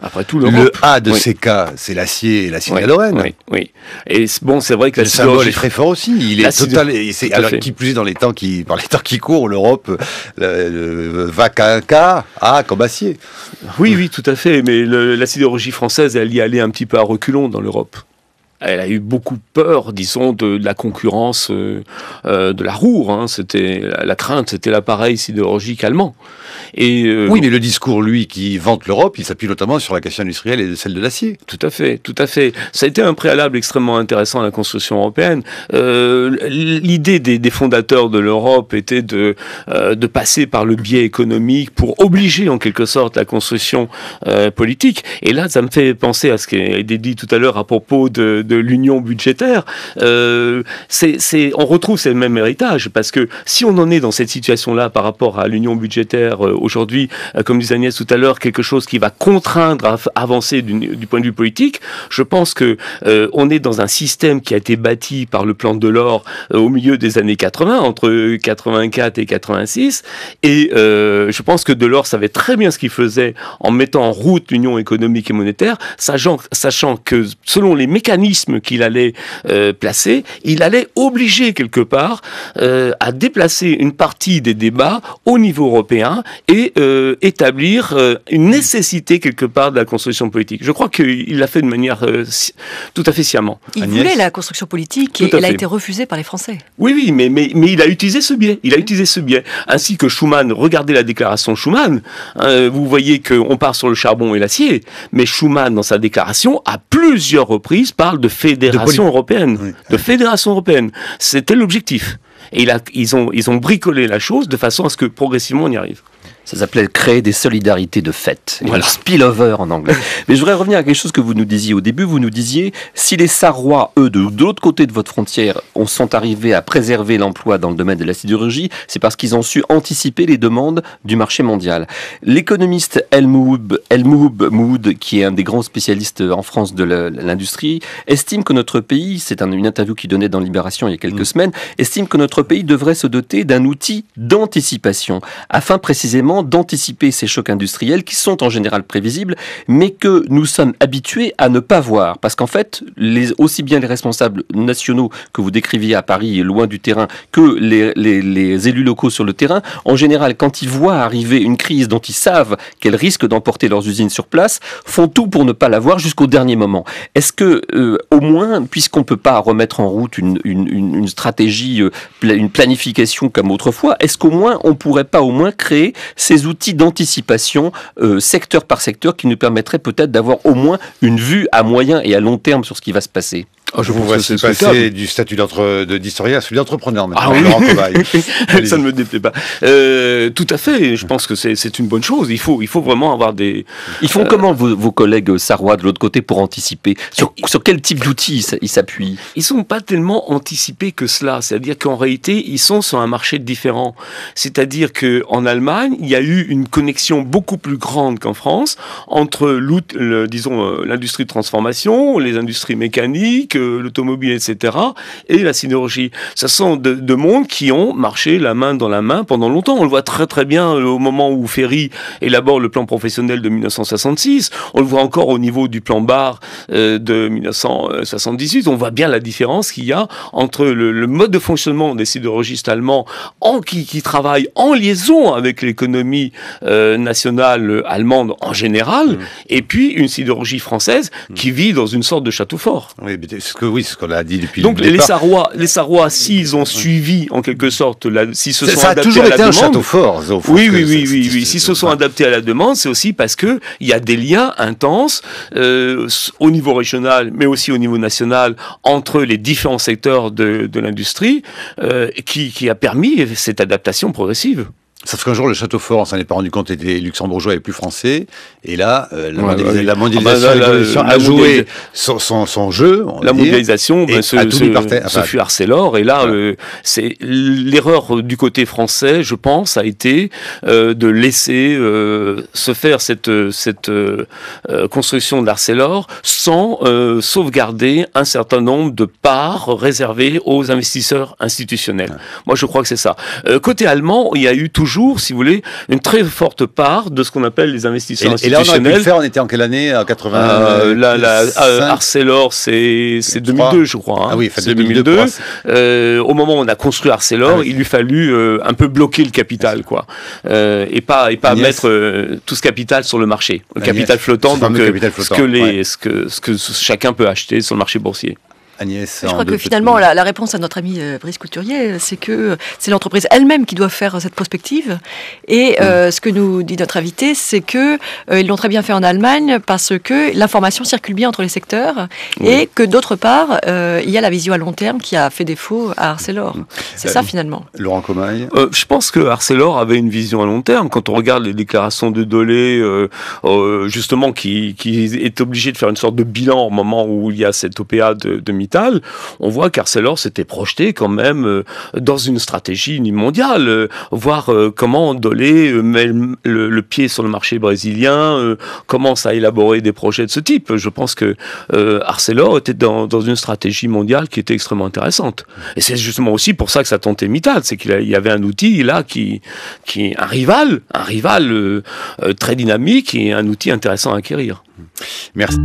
Après tout, Le. A de Oui. ces cas, c'est l'acier et l'acier Oui, de la Lorraine. Oui, oui. Et bon, c'est vrai que Le la symbole sidérurgie- est très fort aussi. Il est total. et à alors qui plus est dans les temps qui, par les temps qui courent, l'Europe le- va qu'un cas A comme acier. Oui, oui, tout à fait. Mais le- la sidérurgie française, elle y allait un petit peu à reculons dans l'Europe. Elle a eu beaucoup peur, disons, de, de la concurrence euh, euh, de la Roure. hein. C'était la, la crainte, c'était l'appareil sidérurgique allemand. Et euh, Oui, mais le discours, lui, qui vante l'Europe, il s'appuie notamment sur la question industrielle et celle de l'acier. Tout à fait, tout à fait. Ça a été un préalable extrêmement intéressant à la construction européenne. Euh, L'idée des, des fondateurs de l'Europe était de, euh, de passer par le biais économique pour obliger en quelque sorte la construction euh, politique. Et là, ça me fait penser à ce qui a été dit tout à l'heure à propos de, de l'union budgétaire. Euh, c'est, on retrouve ce même héritage parce que si on en est dans cette situation-là par rapport à l'union budgétaire euh, aujourd'hui, euh, comme disait Agnès tout à l'heure, quelque chose qui va contraindre à avancer du, point de vue politique, je pense que euh, on est dans un système qui a été bâti par le plan Delors euh, au milieu des années 80, entre 84 et 86, et je pense que Delors savait très bien ce qu'il faisait en mettant en route l'union économique et monétaire, sachant, sachant que selon les mécanismes qu'il allait euh, placer, il allait obliger quelque part euh, à déplacer une partie des débats au niveau européen et euh, établir euh, une nécessité quelque part de la construction politique. Je crois qu'il l'a fait de manière euh, si- tout à fait sciemment. Il Agnès voulait la construction politique et elle a été refusée par les Français. Oui, oui, mais, mais, mais il a utilisé ce biais. Il a utilisé ce biais. Ainsi que Schuman, regardez la déclaration Schuman. hein, vous voyez qu'on part sur le charbon et l'acier. Mais Schuman, dans sa déclaration, à plusieurs reprises, parle de fédération poli- européenne. Oui. De fédération européenne. C'était l'objectif. Et il a, ils, ont, ils ont bricolé la chose de façon à ce que progressivement on y arrive. Ça s'appelait créer des solidarités de fait. Voilà. Spillover en anglais. Mais je voudrais revenir à quelque chose que vous nous disiez au début. Vous nous disiez, si les Sarrois, eux, de, l'autre côté de votre frontière, on sont arrivés à préserver l'emploi dans le domaine de la sidérurgie, c'est parce qu'ils ont su anticiper les demandes du marché mondial. L'économiste Elmoub, Elmoub Moud, qui est un des grands spécialistes en France de l'industrie, estime que notre pays, c'est une interview qu'il donnait dans Libération il y a quelques mm. semaines, estime que notre pays devrait se doter d'un outil d'anticipation, afin précisément d'anticiper ces chocs industriels qui sont en général prévisibles, mais que nous sommes habitués à ne pas voir. Parce qu'en fait, les, aussi bien les responsables nationaux que vous décriviez à Paris, loin du terrain, que les, les élus locaux sur le terrain, en général, quand ils voient arriver une crise dont ils savent qu'elle risque d'emporter leurs usines sur place, font tout pour ne pas la voir jusqu'au dernier moment. Est-ce que, euh, au moins, puisqu'on ne peut pas remettre en route une, une, une stratégie, euh, une planification comme autrefois, est-ce qu'au moins on pourrait pas au moins créer ces outils d'anticipation euh, secteur par secteur qui nous permettraient peut-être d'avoir au moins une vue à moyen et à long terme sur ce qui va se passer Oh, je vous vois passer du statut d'historien à celui d'entrepreneur Ah oui, ça ne me déplaît pas. Euh, tout à fait, je pense que c'est une bonne chose. Il faut, il faut vraiment avoir des... Ils font euh, comment vos, vos, collègues sarrois de l'autre côté pour anticiper? Sur, sur quel type d'outils ils s'appuient? Ils sont pas tellement anticipés que cela. C'est-à-dire qu'en réalité, ils sont sur un marché différent. C'est-à-dire qu'en Allemagne, il y a eu une connexion beaucoup plus grande qu'en France entre, disons, euh, l'industrie de transformation, les industries mécaniques, l'automobile, etc., et la sidérurgie. Ce sont deux mondes qui ont marché la main dans la main pendant longtemps. On le voit très très bien euh, au moment où Ferry élabore le plan professionnel de 1966. On le voit encore au niveau du plan Bar euh, de 1978. On voit bien la différence qu'il y a entre le, mode de fonctionnement des sidérurgistes allemands en, qui, qui travaillent en liaison avec l'économie euh, nationale allemande en général, mmh. et puis une sidérurgie française qui vit dans une sorte de château fort. Oui, ce que oui, ce qu'on a dit depuis. Donc les Sarrois, les Sarrois, s'ils ont suivi en quelque sorte, s'ils se sont adaptés toujours à la été demande, un château fort. oui, oui, oui, oui, oui. S'ils se sont adaptés à la demande, c'est aussi parce que il y a des liens intenses euh, au niveau régional, mais aussi au niveau national entre les différents secteurs de, de l'industrie, euh, qui, qui a permis cette adaptation progressive. Sauf qu'un jour, le château fort, on s'en est pas rendu compte, était luxembourgeois et plus français. Et là, euh, la, mondialisation, a joué son, son, jeu. la mondialisation, ben, ce, ce, fut Arcelor. Et là, euh, c'est l'erreur du côté français, je pense, a été euh, de laisser se faire cette, cette construction d'Arcelor sans sauvegarder un certain nombre de parts réservées aux investisseurs institutionnels. Moi, je crois que c'est ça. côté allemand, il y a eu toujours si vous voulez, une très forte part de ce qu'on appelle les investisseurs institutionnels. Et là, on aurait pu le faire, on était en quelle année En 80 euh, la, euh, Arcelor, c'est 2002, je crois. Hein. Ah oui, c'est 2002. Euh, au moment où on a construit Arcelor, ah il lui fallut euh, un peu bloquer le capital, quoi, euh, et pas et pas mettre tout ce capital sur le marché, le capital flottant, donc ce que les ce que ce que chacun peut acheter sur le marché boursier. Agnès. Je crois que finalement, la, réponse à notre ami euh, Brice Couturier, c'est que c'est l'entreprise elle-même qui doit faire cette prospective. Et euh, mm. ce que nous dit notre invité, c'est que euh, ils l'ont très bien fait en Allemagne parce que l'information circule bien entre les secteurs et que d'autre part, il y a la vision à long terme qui a fait défaut à Arcelor. Mm. C'est ça finalement. Laurent Comaille. je pense que Arcelor avait une vision à long terme. Quand on regarde les déclarations de Dolé, justement, qui, qui, est obligé de faire une sorte de bilan au moment où il y a cette OPA de, de on voit qu'Arcelor s'était projeté quand même euh, dans une stratégie mondiale, euh, voir euh, comment Dolé met le, pied sur le marché brésilien, commence à élaborer des projets de ce type. Je pense que Arcelor était dans, une stratégie mondiale qui était extrêmement intéressante. Et c'est justement aussi pour ça que ça tentait Mittal, c'est qu'il y avait un outil là qui, qui un rival, un rival très dynamique et un outil intéressant à acquérir. Merci.